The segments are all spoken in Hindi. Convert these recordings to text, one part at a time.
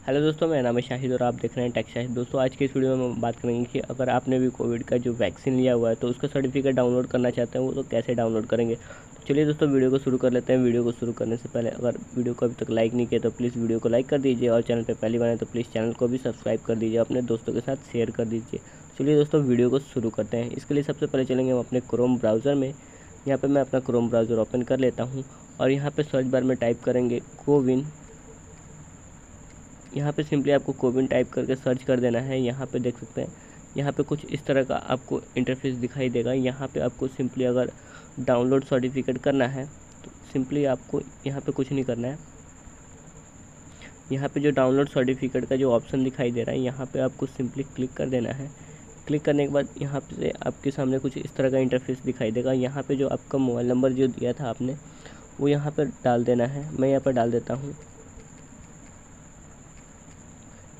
हेलो दोस्तों, मेरा नाम है शाहिद और आप देख रहे हैं टेक शाहिद दोस्तों, आज के इस वीडियो में हम बात करेंगे कि अगर आपने भी कोविड का जो वैक्सीन लिया हुआ है तो उसका सर्टिफिकेट डाउनलोड करना चाहते हैं, वो तो कैसे डाउनलोड करेंगे? तो चलिए दोस्तों, वीडियो को शुरू कर लेते हैं। वीडियो को शुरू करने से पहले अगर वीडियो को अभी तक लाइक नहीं किया तो प्लीज़ वीडियो को लाइक कर दीजिए और चैनल पर पहली बार है तो प्लीज़ चैनल को भी सब्सक्राइब कर दीजिए, अपने दोस्तों के साथ शेयर कर दीजिए। चलिए दोस्तों, वीडियो को शुरू करते हैं। इसके लिए सबसे पहले चलेंगे हम अपने क्रोम ब्राउज़र में। यहाँ पर मैं अपना क्रोम ब्राउज़र ओपन कर लेता हूँ और यहाँ पर सर्च बार में टाइप करेंगे कोविन यहाँ पे सिंपली आपको कोविन टाइप करके सर्च कर देना है। यहाँ पे देख सकते हैं। यहाँ पे कुछ इस तरह का आपको इंटरफेस दिखाई देगा। यहाँ पे आपको सिंपली अगर डाउनलोड सर्टिफिकेट करना है तो सिंपली आपको यहाँ पे कुछ नहीं करना है। यहाँ पे जो डाउनलोड सर्टिफिकेट का जो ऑप्शन दिखाई दे रहा है, यहाँ पे आपको सिंपली क्लिक कर देना है। क्लिक करने के बाद यहाँ पे आपके सामने कुछ इस तरह का इंटरफेस दिखाई देगा। यहाँ पे जो आपका मोबाइल नंबर जो दिया था आपने, वो यहाँ पर डाल देना है। मैं यहाँ पर डाल देता हूँ।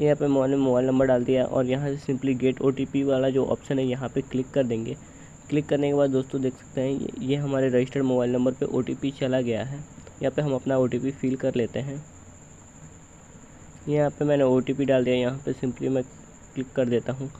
यहाँ पे मैंने मोबाइल नंबर डाल दिया और यहाँ से सिंपली गेट ओटीपी वाला जो ऑप्शन है यहाँ पे क्लिक कर देंगे। क्लिक करने के बाद दोस्तों देख सकते हैं ये, ये हमारे रजिस्टर्ड मोबाइल नंबर पे ओटीपी चला गया है। यहाँ पे हम अपना ओटीपी फिल कर लेते हैं। यहाँ पे मैंने ओटीपी डाल दिया यहाँ पे सिंपली मैं क्लिक कर देता हूँ।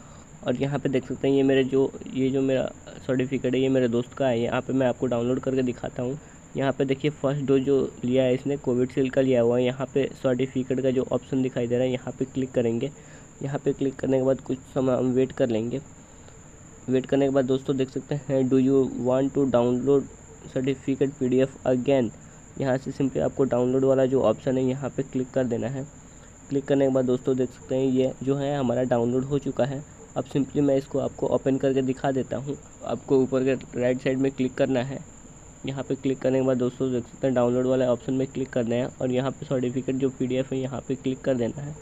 और यहाँ पे देख सकते हैं ये मेरे जो ये जो मेरा सर्टिफिकेट है ये मेरे दोस्त का है। यहाँ पे मैं आपको डाउनलोड करके दिखाता हूँ। यहाँ पे देखिए फ़र्स्ट डोज जो लिया है, इसने कोविडशील्ड का लिया हुआ है। यहाँ पे सर्टिफिकेट का जो ऑप्शन दिखाई दे रहा है, यहाँ पे क्लिक करेंगे। यहाँ पे क्लिक करने के बाद कुछ समय हम वेट कर लेंगे। वेट करने के बाद दोस्तों देख सकते हैं do you want to download certificate PDF again यहाँ से सिंपली आपको डाउनलोड वाला जो ऑप्शन है, यहाँ पे क्लिक कर देना है। क्लिक करने के बाद दोस्तों देख सकते हैं, ये जो है हमारा डाउनलोड हो चुका है। अब सिंपली मैं इसको आपको ओपन करके दिखा देता हूँ। आपको ऊपर के राइट साइड में क्लिक करना है। यहाँ पे क्लिक करने के बाद दोस्तों, देख सकते हैं डाउनलोड वाले ऑप्शन में क्लिक करना है और यहाँ पे सर्टिफिकेट जो पीडीएफ है, यहाँ पे क्लिक कर देना है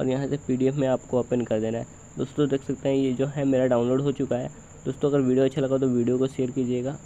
और यहाँ से पीडीएफ में आपको ओपन कर देना है। दोस्तों, देख सकते हैं ये जो है मेरा डाउनलोड हो चुका है। दोस्तों, अगर वीडियो अच्छा लगा तो वीडियो को शेयर कीजिएगा।